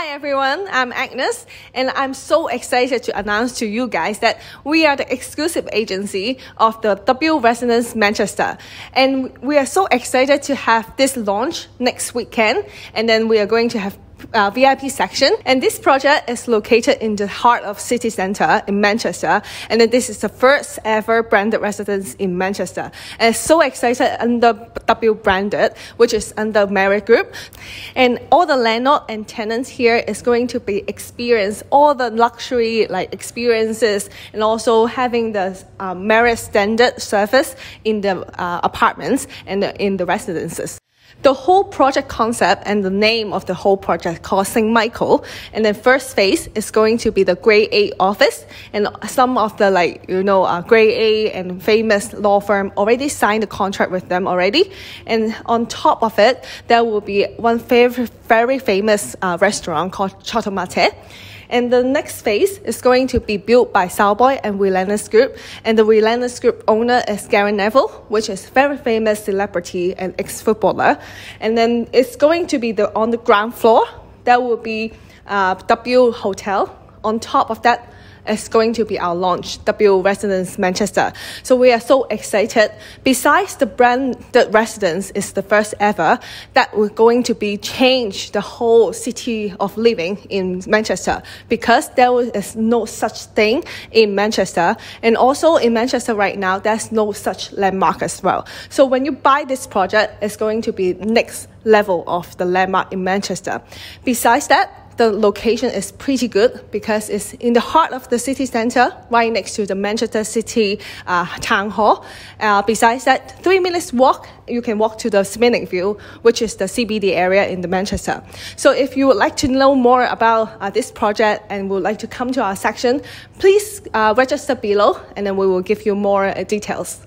Hi everyone, I'm Agnes, and I'm so excited to announce to you guys that we are the exclusive agency of the W Residence Manchester. And we are so excited to have this launch next weekend, and then we are going to have uh, VIP section. And this project is located in the heart of city centre in Manchester. And then this is the first ever branded residence in Manchester. And so excited under W branded, which is under Marriott Group. And all the landlord and tenants here is going to be experience all the luxury like experiences and also having the uh, Marriott standard service in the uh, apartments and the, in the residences. The whole project concept and the name of the whole project called St. Michael. And then first phase is going to be the grade A office. And some of the like, you know, uh, grade A and famous law firm already signed the contract with them already. And on top of it, there will be one very, very famous uh, restaurant called Chateau Mate. And the next phase is going to be built by Salboy and Relentless Group. And the Relentless Group owner is Gary Neville, which is very famous celebrity and ex-footballer. And then it's going to be the on the ground floor. There will be uh, W Hotel. On top of that, is going to be our launch, W Residence Manchester. So we are so excited. Besides the brand, the residence is the first ever that we're going to be change the whole city of living in Manchester because there is no such thing in Manchester. And also in Manchester right now, there's no such landmark as well. So when you buy this project, it's going to be next level of the landmark in Manchester. Besides that, the location is pretty good because it's in the heart of the city center, right next to the Manchester City uh, Town Hall. Uh, besides that, three minutes walk, you can walk to the Spinningfields, which is the CBD area in the Manchester. So if you would like to know more about uh, this project and would like to come to our section, please uh, register below and then we will give you more uh, details.